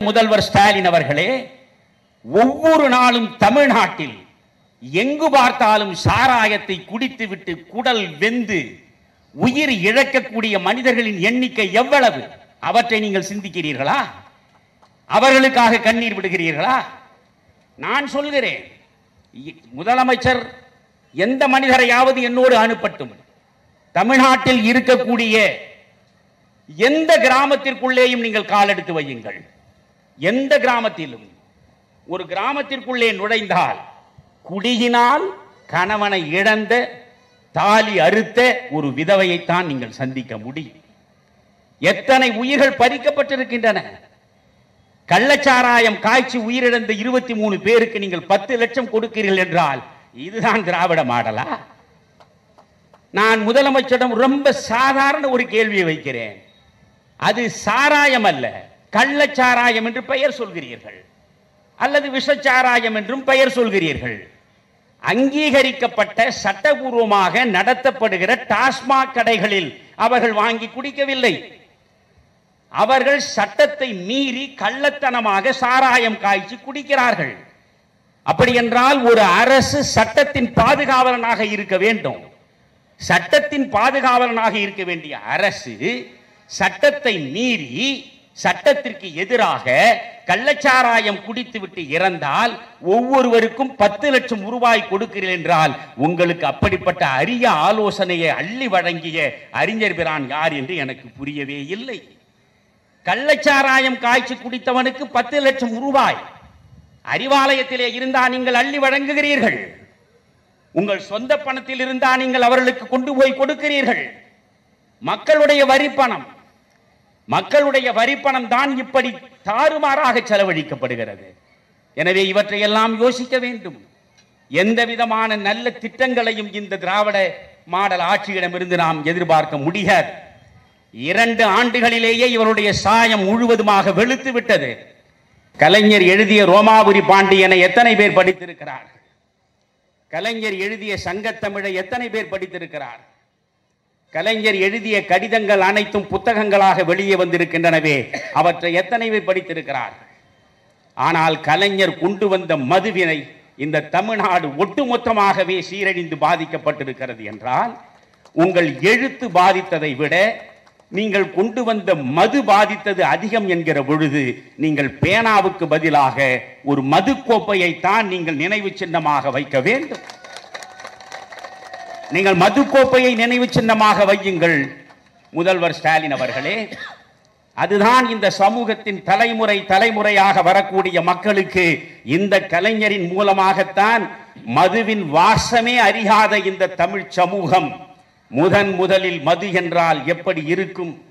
முதல்வர் ஸ்டாலின் அவர்களே ஒவ்வொரு நாளும் தமிழ்நாட்டில் எங்கு பார்த்தாலும் சாராயத்தை குடித்துவிட்டு குடல் வெந்து உயிர் இழக்கக்கூடிய மனிதர்களின் எண்ணிக்கை எவ்வளவு? அவற்றை நீங்கள் சிந்திக்கிறீர்களா? அவர்களுக்காக கண்ணீர் விடுகிறீர்களா? நான் சொல்கிறேன் முதலமைச்சர் எந்த மனிதரையாவது என்னோடு அனுப்பட்டும். தமிழ்நாட்டில் இருக்கக்கூடிய எந்த கிராமத்திற்குள்ளேயும் நீங்கள் காலெடுத்து வையுங்கள். எந்த கிராமத்திலும். ஒரு கிராமத்திற்குள்ளே நுழைந்தால் குடியினால் கணவனை இழந்த தாலி அறுத்த ஒரு விதவையைத்தான் நீங்கள் சந்திக்க முடியும். எத்தனை உயிர்கள் பறிக்கப்பட்டிருக்கின்றன. கள்ளச்சாராயம் காய்ச்சி உயிரிழந்த இருபத்தி மூணு பேருக்கு நீங்கள் பத்து லட்சம் கொடுக்கிறீர்கள் என்றால் இதுதான் திராவிட மாடலா? நான் முதலமைச்சரிடம் ரொம்ப சாதாரண ஒரு கேள்வியை வைக்கிறேன். அது சாராயம் அல்ல. கள்ளச்சாராயம் என்று பெயர் சொல்கிறீர்கள். அல்லது விஷச்சாராயம் என்றும் பெயர் சொல்கிறீர்கள். அங்கீகரிக்கப்பட்ட சட்டபூர்வமாக நடத்தப்படுகிற டாஸ்மாக் கடைகளில் அவர்கள் வாங்கி குடிக்கவில்லை. அவர்கள் சட்டத்தை மீறி கள்ளத்தனமாக சாராயம் காய்ச்சி குடிக்கிறார்கள். அப்படி என்றால் ஒரு அரசு சட்டத்தின் பாதுகாவலனாக இருக்க வேண்டும். சட்டத்தின் பாதுகாவலனாக இருக்க வேண்டிய அரசு சட்டத்தை மீறி சட்டத்திற்கு எதிராக கள்ளச்சாராயம் குடித்துவிட்டு இறந்தால் ஒவ்வொருவருக்கும் பத்து லட்சம் ரூபாய் கொடுக்கிறீர்கள் என்றால் உங்களுக்கு அப்படிப்பட்ட அரிய ஆலோசனையை அள்ளி வழங்கிய அறிஞர் பிரான் யார் என்று எனக்கு புரியவே இல்லை. கள்ளச்சாராயம் காய்ச்சி குடித்தவனுக்கு பத்து லட்சம் ரூபாய். அறிவாலயத்திலே இருந்தால் நீங்கள் அள்ளி வழங்குகிறீர்கள். உங்கள் சொந்த பணத்தில் இருந்தால் நீங்கள் அவர்களுக்கு கொண்டு போய் கொடுக்கிறீர்கள். மக்களுடைய வரிப்பணம் மக்களுடைய வரிப்பணம் தான் இப்படி தாறுமாறாக செலவழிக்கப்படுகிறது. எனவே இவற்றையெல்லாம் யோசிக்க வேண்டும். எந்த விதமான நல்ல திட்டங்களையும் இந்த திராவிட மாடல் ஆட்சியிடமிருந்து நாம் எதிர்பார்க்க முடியாது. இரண்டு ஆண்டுகளிலேயே இவருடைய சாயம் முழுவதுமாக வெளுத்து விட்டது. கலைஞர் எழுதிய ரோமாபுரி பாண்டியனை எத்தனை பேர் படித்திருக்கிறார் கலைஞர் எழுதிய சங்கத்தமிழை எத்தனை பேர் படித்திருக்கிறார் கலைஞர் எழுதிய கடிதங்கள் அனைத்தும் புத்தகங்களாக வெளியே வந்திருக்கின்றனவே. அவற்றை எத்தனைவே படித்திருக்கிறார்? ஆனால் கலைஞர் கொண்டு வந்த மதுவினை இந்த தமிழ்நாடு ஒட்டுமொத்தமாகவே சீரழிந்து பாதிக்கப்பட்டிருக்கிறது என்றால் உங்கள் எழுத்து பாதித்ததை விட நீங்கள் கொண்டு வந்த மது பாதித்தது அதிகம் என்கிற பொழுது நீங்கள் பேனாவுக்கு பதிலாக ஒரு மது கோப்பையை தான் நீங்கள் நினைவு சின்னமாக வைக்க வேண்டும். நீங்கள் மது கோப்பையை நினைவு சின்னமாக வையுங்கள். முதல்வர் ஸ்டாலின் அவர்களே அதுதான் இந்த சமூகத்தின் தலைமுறை தலைமுறையாக வரக்கூடிய மக்களுக்கு இந்த கலைஞரின் மூலமாகத்தான் மதுவின் வாசமே அறியாத இந்த தமிழ் சமூகம். முதன் முதலில் மது என்றால் எப்படி இருக்கும்?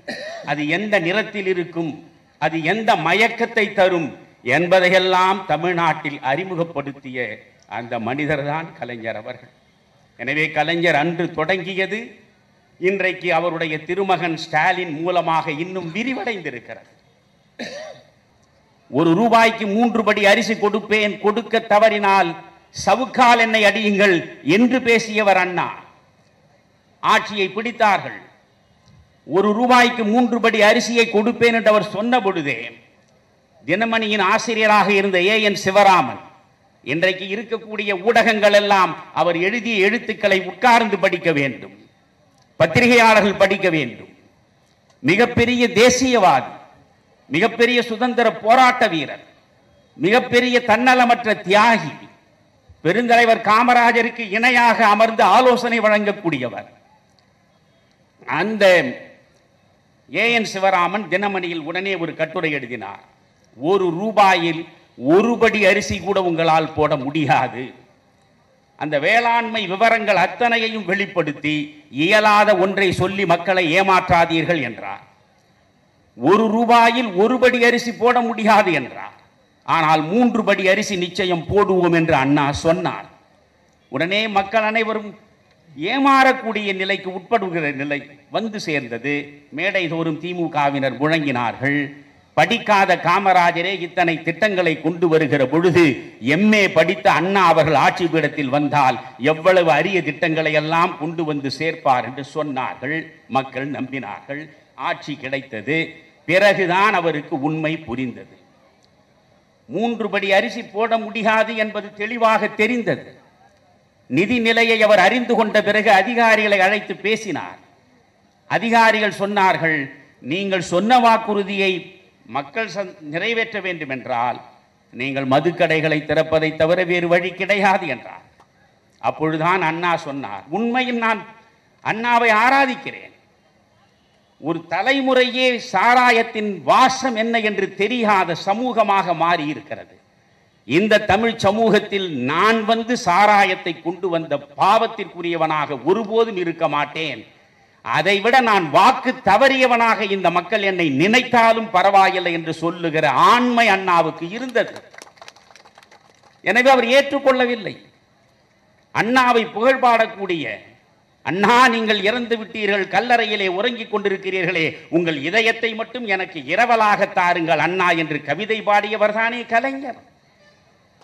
அது எந்த நிறத்தில் இருக்கும்? அது எந்த மயக்கத்தை தரும்? என்பதையெல்லாம் தமிழ்நாட்டில் அறிமுகப்படுத்திய அந்த மனிதர்தான் கலைஞர் அவர்கள். எனவே கலைஞர் அன்று தொடங்கியது இன்றைக்கு அவருடைய திருமகன் ஸ்டாலின் மூலமாக இன்னும் விரிவடைந்திருக்கிறது. ஒரு ரூபாய்க்கு மூன்று படி அரிசி கொடுப்பேன் கொடுக்க தவறினால் சவுக்கால் என்னை அடியுங்கள் என்று பேசியவர் அண்ணா. ஆட்சியை பிடித்தார்கள். ஒரு ரூபாய்க்கு மூன்று படி அரிசியை கொடுப்பேன் என்று அவர் சொன்ன பொழுதே தினமணியின் ஆசிரியராக இருந்த ஏ என் சிவராமன் இன்றைக்கு இருக்கக்கூடிய ஊடகங்கள் எல்லாம் அவர் எழுதிய எழுத்துக்களை உட்கார்ந்து படிக்க வேண்டும். பத்திரிகையாளர்கள் படிக்க வேண்டும். மிகப்பெரிய தேசியவாதி மிகப்பெரிய சுதந்திர போராட்ட வீரர் மிகப்பெரிய தன்னலமற்ற தியாகி பெருந்தலைவர் காமராஜருக்கு இணையாக அமர்ந்து ஆலோசனை வழங்கக்கூடியவர். அந்த ஏஎன் சிவராமன் தினமணியில் உடனே ஒரு கட்டுரை எழுதினார். ஒரு ரூபாயில் ஒரு படி அரிசி கூட உங்களால் போட முடியாது. அந்த வேளாண்மை விவரங்கள் அத்தனையையும் வெளிப்படுத்தி இயலாத ஒன்றை சொல்லி மக்களை ஏமாற்றாதீர்கள் என்றார். ஒரு ரூபாயில் ஒரு படி அரிசி போட முடியாது என்றார். ஆனால் மூன்று படி அரிசி நிச்சயம் போடுவோம் என்று அண்ணா சொன்னார். உடனே மக்கள் அனைவரும் ஏமாறக்கூடிய நிலைக்கு உட்படுகிற நிலை வந்து சேர்ந்தது. மேடை தோறும் திமுகவினர் முழங்கினார்கள். படிக்காத காமராஜரே இத்தனை திட்டங்களை கொண்டு வருகிற பொழுது எம்ஏ படித்த அண்ணா அவர்கள் ஆட்சி பீடத்தில் வந்தால் எவ்வளவு அரிய திட்டங்களை எல்லாம் கொண்டு வந்து சேர்ப்பார் என்று சொன்னார்கள். மக்கள் நம்பினார்கள். ஆட்சி கிடைத்தது. பிறகுதான் அவருக்கு உண்மை புரிந்தது. மூன்று படி அரிசி போட முடியாது என்பது தெளிவாக தெரிந்தது. நிதி நிலையை அவர் அறிந்து கொண்ட பிறகு அதிகாரிகளை அழைத்து பேசினார். அதிகாரிகள் சொன்னார்கள் நீங்கள் சொன்ன வாக்குறுதியை மக்கள் சந்- நிறைவேற்ற வேண்டும் என்றால் நீங்கள் மதுக்கடைகளை திறப்பதை தவிர வேறு வழி கிடையாது என்றார். அப்பொழுதுதான் அண்ணா சொன்னார் உண்மையில் நான் அண்ணாவை ஆராதிக்கிறேன். ஒரு தலைமுறையே சாராயத்தின் வாசம் என்ன என்று தெரியாத சமூகமாக மாறி இருக்கிறது இந்த தமிழ் சமூகத்தில் நான் வந்து சாராயத்தை கொண்டு வந்த பாவத்திற்குரியவனாக ஒருபோதும் இருக்க மாட்டேன். அதைவிட நான் வாக்கு தவறியவனாக இந்த மக்கள் என்னை நினைத்தாலும் பரவாயில்லை என்று சொல்லுகிற ஆண்மை அண்ணாவுக்கு இருந்தது. எனவே அவர் ஏற்றுக்கொள்ளவில்லை. அண்ணாவை புகழ் பாடக்கூடிய அண்ணா நீங்கள் இறந்து விட்டீர்கள் கல்லறையிலே உறங்கிக் கொண்டிருக்கிறீர்களே உங்கள் இதயத்தை மட்டும் எனக்கு இரவலாக தாருங்கள் அண்ணா என்று கவிதை பாடியவர்தானே கலைஞர்.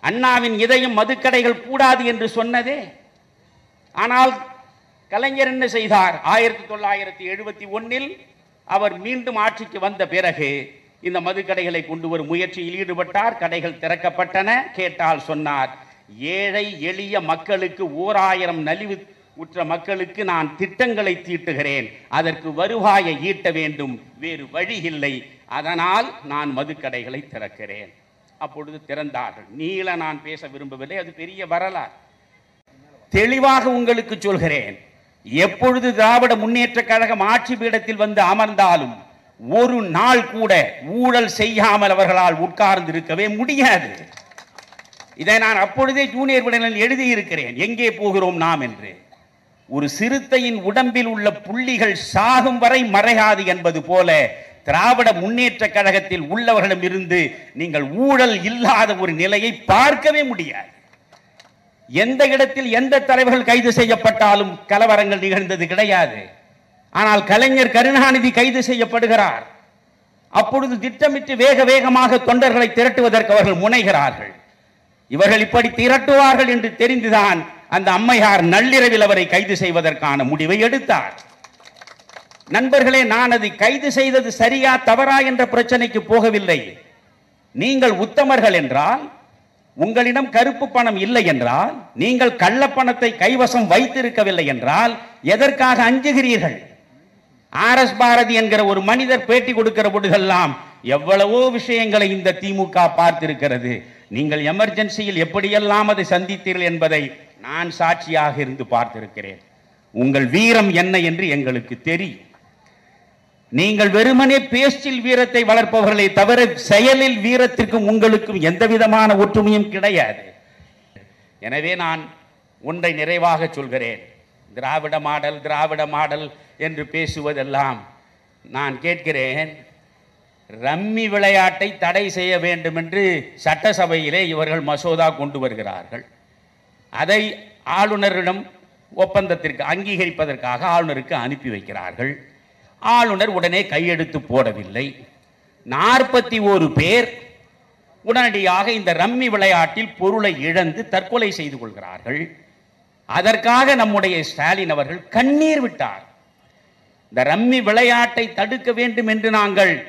அண்ணாவின் இதயம் மதுக்கடைகள் கூடாது என்று சொன்னதே. ஆனால் கலைஞர் என்ன செய்தார்? ஆயிரத்தி தொள்ளாயிரத்தி எழுபத்தி ஒன்னில் அவர் மீண்டும் ஆட்சிக்கு வந்த பிறகு இந்த மதுக்கடைகளை கொண்டு வரும் முயற்சியில் ஈடுபட்டார். கடைகள் திறக்கப்பட்டன. கேட்டால் சொன்னார் ஏழை எளிய மக்களுக்கு ஓர் ஆயிரம் நலிவு உற்ற மக்களுக்கு நான் திட்டங்களை தீட்டுகிறேன். அதற்கு வருவாயை ஈட்ட வேண்டும். வேறு வழி இல்லை. அதனால் நான் மதுக்கடைகளை திறக்கிறேன். அப்பொழுது திறந்தார்கள். நீள நான் பேச விரும்பவில்லை. அது பெரிய வரலாறு. தெளிவாக உங்களுக்கு சொல்கிறேன். எப்பொழுது திராவிட முன்னேற்ற கழகம் ஆட்சி பீடத்தில் வந்து அமர்ந்தாலும் ஒரு நாள் கூட ஊழல் செய்யாமல் அவர்களால் உட்கார்ந்து இருக்கவே முடியாது. இதை நான் அப்பொழுதே ஜூனியர் விடலில் எழுதியிருக்கிறேன். எங்கே போகிறோம் நாம் என்று. ஒரு சிறுத்தையின் உடம்பில் உள்ள புள்ளிகள் சாகும் வரை மறையாது என்பது போல திராவிட முன்னேற்ற கழகத்தில் உள்ளவர்களிடம் இருந்து நீங்கள் ஊழல் இல்லாத ஒரு நிலையை பார்க்கவே முடியாது. எந்த இடத்தில் எந்த தலைவர்கள் கைது செய்யப்பட்டாலும் கலவரங்கள் நிகழ்ந்தது கிடையாது. ஆனால் கலைஞர் கருணாநிதி கைது செய்யப்படுகிறார். அப்பொழுது திட்டமிட்டு வேக வேகமாக தொண்டர்களை திரட்டுவதற்கு அவர்கள் முனைகிறார்கள். இவர்கள் இப்படி திரட்டுவார்கள் என்று தெரிந்துதான் அந்த அம்மையார் நள்ளிரவில் அவரை கைது செய்வதற்கான முடிவை எடுத்தார். நண்பர்களே நான் அதை கைது செய்தது சரியா தவறா என்ற பிரச்சனைக்கு போகவில்லை. நீங்கள் உத்தமர்கள் என்றால் உங்களிடம் கருப்பு பணம் இல்லை என்றால் நீங்கள் கள்ளப்பணத்தை கைவசம் வைத்திருக்கவில்லை என்றால் எதற்காக அஞ்சுகிறீர்கள்? ஆர் எஸ் பாரதி என்கிற ஒரு மனிதர் பேட்டி கொடுக்கிற பொழுதெல்லாம் எவ்வளவோ விஷயங்களை இந்த திமுக பார்த்திருக்கிறது. நீங்கள் எமர்ஜென்சியில் எப்படியெல்லாம் அதை சந்தித்தீர்கள் என்பதை நான் சாட்சியாக இருந்து பார்த்திருக்கிறேன். உங்கள் வீரம் என்ன என்று எங்களுக்கு தெரியும். நீங்கள் வெறுமனே பேச்சில் வீரத்தை வளர்ப்பவர்களை தவிர செயலில் வீரத்திற்கும் உங்களுக்கும் எந்த விதமான ஒற்றுமையும் கிடையாது. எனவே நான் ஒன்றை நிறைவாக சொல்கிறேன். திராவிட மாடல் திராவிட மாடல் என்று பேசுவதெல்லாம் நான் கேட்கிறேன். ரம்மி விளையாட்டை தடை செய்ய வேண்டும் என்று சட்டசபையிலே இவர்கள் மசோதா கொண்டு வருகிறார்கள். அதை ஆளுநரிடம் ஒப்பந்தத்திற்கு அங்கீகரிப்பதற்காக ஆளுநருக்கு அனுப்பி வைக்கிறார்கள். ஆளுநர் உடனே கையெழுத்து போடவில்லை. நாற்பத்தி ஒரு பேர் உடனடியாக இந்த ரம்மி விளையாட்டில் பொருளை இழந்து தற்கொலை செய்து கொள்கிறார்கள். அதற்காக நம்முடைய ஸ்டாலின் அவர்கள் கண்ணீர் விட்டார். இந்த ரம்மி விளையாட்டை தடுக்க வேண்டும் என்று நாங்கள்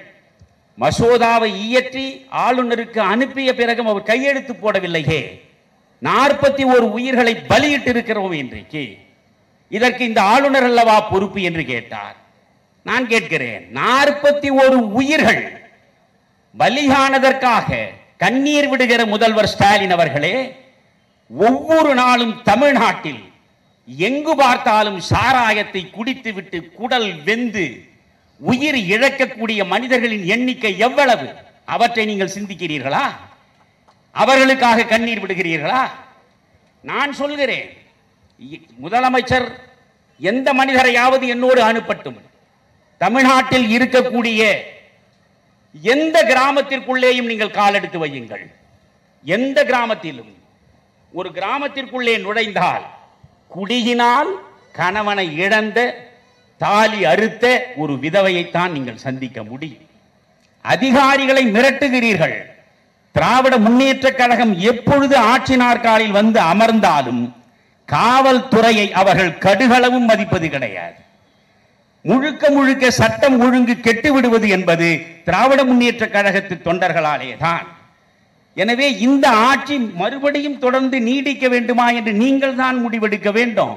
மசோதாவை இயற்றி ஆளுநருக்கு அனுப்பிய பிறகும் அவர் கையெழுத்து போடவில்லையே. நாற்பத்தி ஒரு உயிர்களை பலியிட்டு இருக்கிறோம் இன்றைக்கு. இதற்கு இந்த ஆளுநர் அல்லவா பொறுப்பு என்று கேட்டார். நான் கேட்கிறேன் நாற்பத்தி ஒரு உயிர்கள் பலியானதற்காக கண்ணீர் விடுகிற முதல்வர் ஸ்டாலின் அவர்களே ஒவ்வொரு நாளும் தமிழ்நாட்டில் எங்கு பார்த்தாலும் சாராயத்தை குடித்துவிட்டு குடல் வெந்து உயிர் இழக்கக்கூடிய மனிதர்களின் எண்ணிக்கை எவ்வளவு? அவற்றை நீங்கள் சிந்திக்கிறீர்களா? அவர்களுக்காக கண்ணீர் விடுகிறீர்களா? நான் சொல்கிறேன் முதலமைச்சர் எந்த மனிதரையாவது என்னோடு அனுப்பட்டும். தமிழ்நாட்டில் இருக்கக்கூடிய எந்த கிராமத்திற்குள்ளேயும் நீங்கள் காலெடுத்து வையுங்கள். எந்த கிராமத்திலும். ஒரு கிராமத்திற்குள்ளே நுழைந்தால் குடியினால் கணவனை இழந்த தாலி அறுத்த ஒரு விதவையைத்தான் நீங்கள் சந்திக்க முடியும். அதிகாரிகளை மிரட்டுகிறீர்கள். திராவிட முன்னேற்ற கழகம் எப்பொழுது ஆட்சி நாற்காலில் வந்து அமர்ந்தாலும் காவல்துறையை அவர்கள் கடுகளவும் மதிப்பது கிடையாது. முழுக்க முழுக்க சட்டம் ஒழுங்கு கெட்டு விடுவது என்பது திராவிட முன்னேற்ற கழகத்து தொண்டர்களாலே தான் எனவே இந்த ஆட்சி மறுபடியும் தொடர்ந்து நீடிக்க வேண்டுமா என்று நீங்கள் தான் முடிவெடுக்க வேண்டும்.